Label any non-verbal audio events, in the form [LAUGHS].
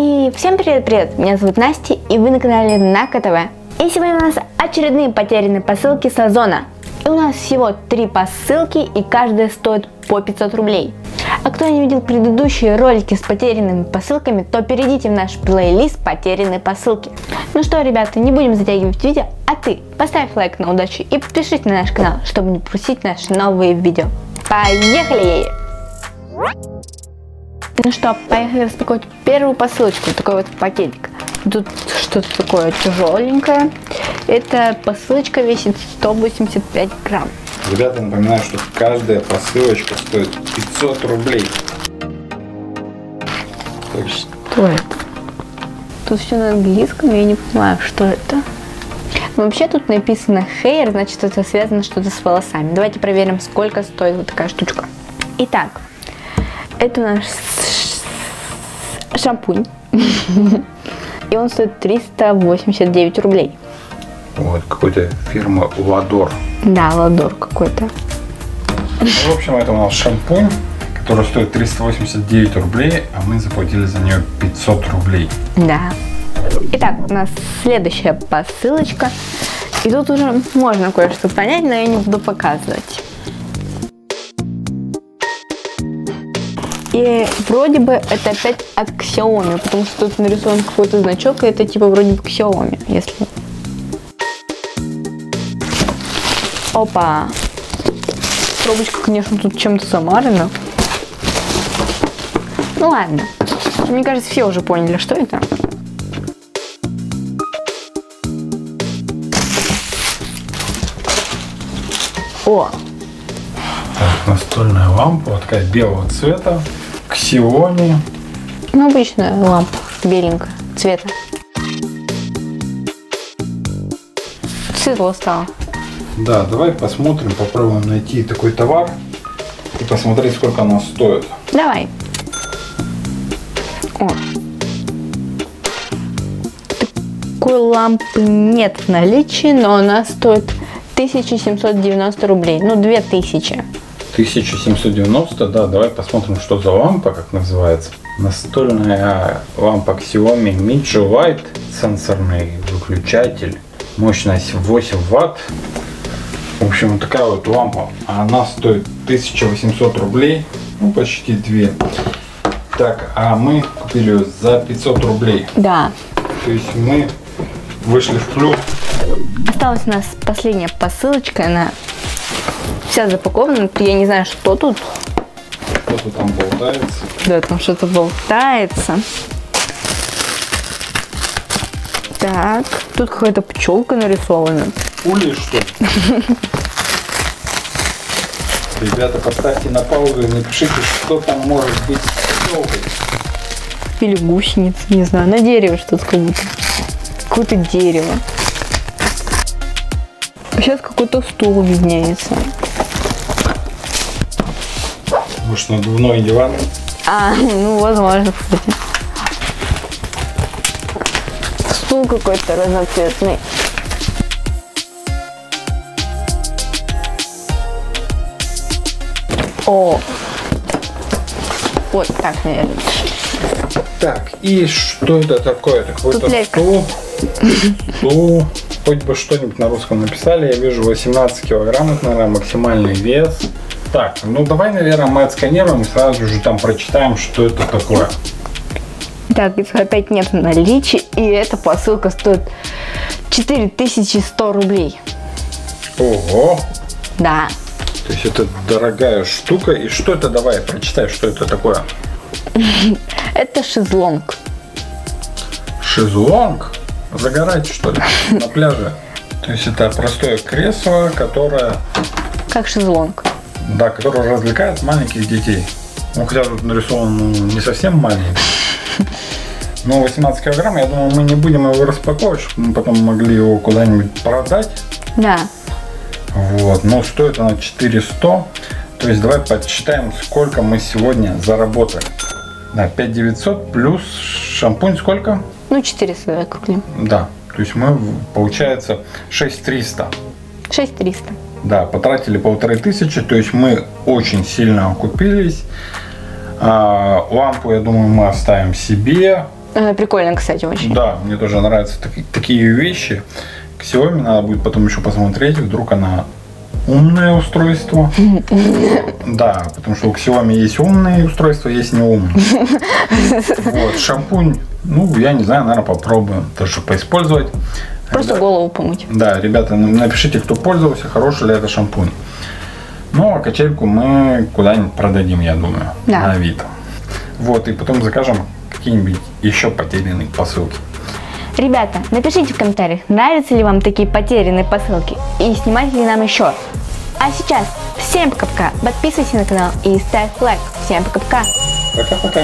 И всем привет-привет, меня зовут Настя, и вы на канале Нака ТВ. И сегодня у нас очередные потерянные посылки с Озона. И у нас всего три посылки, и каждая стоит по 500 рублей. А кто не видел предыдущие ролики с потерянными посылками, то перейдите в наш плейлист «Потерянные посылки». Ну что, ребята, не будем затягивать видео, а ты поставь лайк на удачу и подпишись на наш канал, чтобы не пропустить наши новые видео. Поехали! Ну что, поехали распаковывать первую посылочку, такой вот пакетик. Тут что-то такое тяжеленькое. Эта посылочка весит 185 грамм. Ребята, напоминаю, что каждая посылочка стоит 500 рублей. Так что... Это? Тут все на английском, я не понимаю, что это. Но вообще тут написано hair, значит это связано что-то с волосами. Давайте проверим, сколько стоит вот такая штучка. Итак, это наш шампунь. [LAUGHS] И он стоит 389 рублей. Вот, какой-то фирма Ладор. Да, ладор какой-то. Ну, в общем, это у нас шампунь, который стоит 389 рублей, а мы заплатили за нее 500 рублей. Да. Итак, у нас следующая посылочка. И тут уже можно кое-что понять, но я не буду показывать. И вроде бы это опять от Xiaomi, потому что тут нарисован какой-то значок, и это типа вроде бы Xiaomi, если... Опа! Пробочка, конечно, тут чем-то замарена. Ну ладно. Мне кажется, все уже поняли, что это. О, Так, настольная лампа, вот такая белого цвета, Xiaomi. ну обычная лампа, беленькая, цвета. Светло стало. Да, давай посмотрим, попробуем найти такой товар и посмотреть, сколько она стоит. Давай. О. Такой лампы нет в наличии, но она стоит 1790 рублей. Ну, 2000. 1790, да, давай посмотрим, что за лампа, как называется. Настольная лампа Xiaomi Miju Light, сенсорный выключатель, мощность 8 ватт. В общем, вот такая вот лампа. Она стоит 1800 рублей, ну почти 2. Так, а мы купили ее за 500 рублей. Да. То есть мы вышли в плюс. Осталась у нас последняя посылочка. Она вся запакована. Я не знаю, что тут. Что-то там болтается. Да, там что-то болтается. Так, тут какая-то пчелка нарисована. Пули что? Ребята, поставьте на паузу и напишите, что там может быть с пчелкой. Или гусеница, не знаю. На дереве что-то как будто. Какое-то дерево. Сейчас какой-то стул виднеется. Может, надувной диван? А, ну, возможно, кстати. Стул какой-то разноцветный. О! Вот так, наверное. Так, и что это такое? Это какой-то стул. Стул. Хоть бы что-нибудь на русском написали. Я вижу 18 килограмм, это, наверное, максимальный вес. Так, ну давай, наверное, мы отсканируем и сразу же там прочитаем, что это такое. Так, опять нет в наличии, и эта посылка стоит 4100 рублей. Ого! Да. То есть это дорогая штука. И что это? Давай, прочитай, что это такое. [LAUGHS] Это шезлонг. Шезлонг? Загорать, что ли, на пляже? То есть это простое кресло, которое, Как шезлонг. да, которое развлекает маленьких детей. Ну, хотя тут нарисован ну, не совсем маленький. Но 18 килограмм, я думаю, мы не будем его распаковывать, чтобы мы потом могли его куда-нибудь продать. Да. Вот, но стоит она 400. То есть давай подсчитаем, сколько мы сегодня заработали. Да, 5900 плюс шампунь сколько? Ну, 400 давай округлим. Да, то есть мы, получается, 6300. 6300. Да, потратили полторы тысячи, то есть мы очень сильно окупились. А, лампу, я думаю, мы оставим себе. Э, Прикольно, кстати, очень. Да, мне тоже нравятся таки- такие вещи. К Xiaomi надо будет потом еще посмотреть, вдруг она умное устройство. [LAUGHS] Да, потому что у Xiaomi есть умные устройства, есть неумные. [LAUGHS] Вот, шампунь, ну, я не знаю, наверное, попробуем тоже поиспользовать. Просто Ребят- голову помыть. Да, ребята, н- напишите, кто пользовался, хороший ли это шампунь. Ну, а качельку мы куда-нибудь продадим, я думаю, Да. на Авито. Вот, и потом закажем какие-нибудь еще потерянные посылки. Ребята, напишите в комментариях, нравятся ли вам такие потерянные посылки и снимать ли нам еще. А сейчас всем пока-пока, подписывайся на канал и ставь лайк. Всем пока-пока. Пока-пока.